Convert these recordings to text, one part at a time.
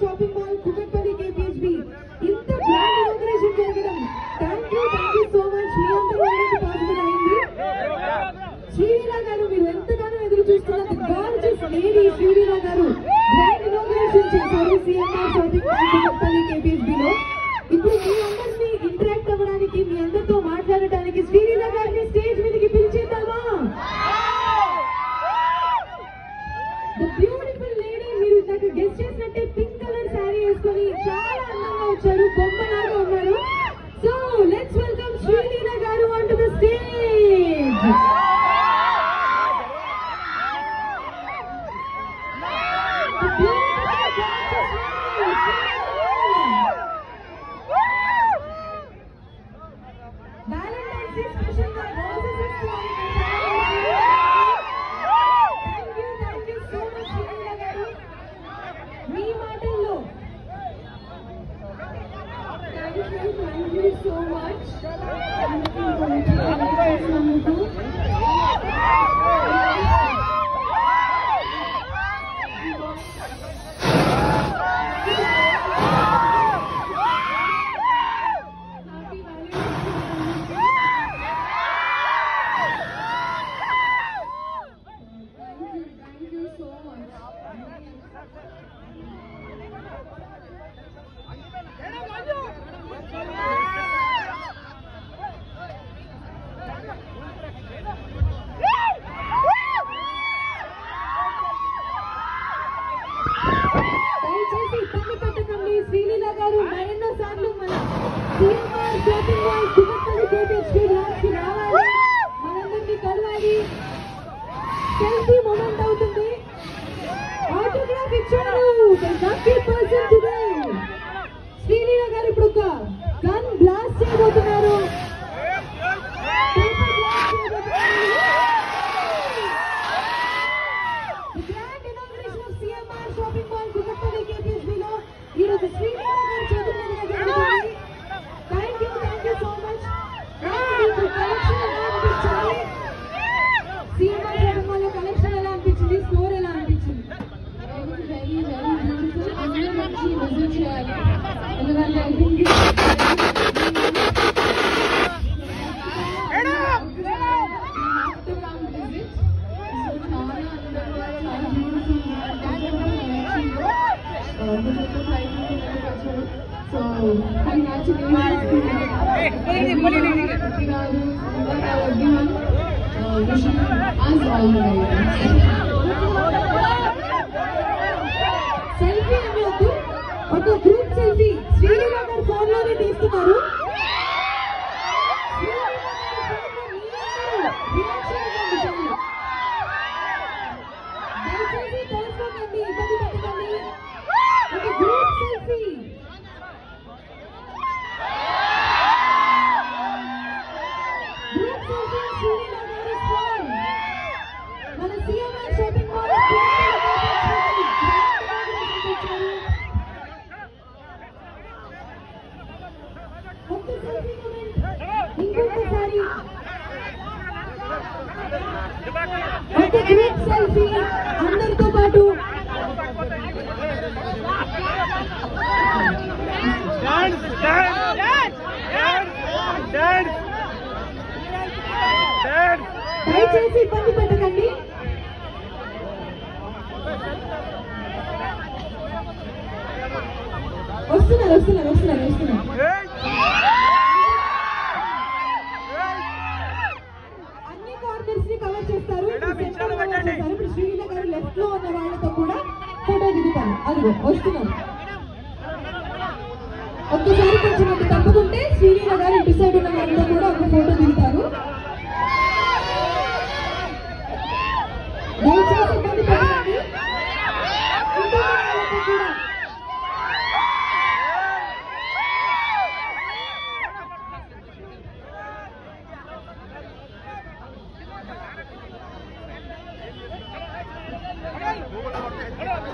Shopping mall Kukatpally KPSB ఇంత grand inauguration జరగడం thank you thank you so much మీ అందరూ ఉండడానికి పాసిబుల్ అయింది శ్రీలీలా గారు మీరు ఎంతగానో ఎదురు చూస్తున్న ది గార్జియస్ లేడీ శ్రీలీలా గారు. గ్రాండ్ ఇనాగ్రేషన్ చేశారు CMR shopping mall Kukatpally KPSB లో. ఇప్పుడు మీ అందరినీ ఇంటరాక్ట్ అవ్వడానికి మీ అందరూ ఇందాక గెస్ట్ చేసినట్టే పింక్ కలర్ శారీ వేసుకొని చాలా అందంగా వచ్చారు. బొమ్మలాగా ఉన్నారు సో లెట్స్ వెల్కమ్ శ్రీలీల గారు on to the stage Valentine's Day special గా roses ఇస్తున్నారు thank you thank you so much Sreeleela గారు మీ మాటల్లో thank you thank you so much చేసినందుకు happy thank you thank you so much దయచేసి ఇబ్బంది పెట్టకండి శ్రీలీల గారు మరెన్నో సార్లు మన CMR shopping mall Kukatpally KPHP రావాలి ఎందుకంటే ఐ థింక్ సో సెల్ఫీ చేస్తున్నారు గ్రూప్ సెల్ఫీ అందరితో పాటు! దయచేసి ఇబ్బంది పెట్టకండి. వస్తున్నారు వస్తున్నారు వస్తున్నారు వస్తున్నారు. ఫోటో దిగుతారు అదిగో వస్తున్నాను. ఒక్కసారి కొంచెం అటు తప్పుకుంటే శ్రీలీల గారు ఇటు సైడ్ ఉన్న వారితో కూడా ఒక ఫోటో దిగుతారు దయచేసి ఇబ్బంది పెట్టకండి ఇంకొక వాళ్ళతో కూడా థ్యాంక్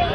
యూ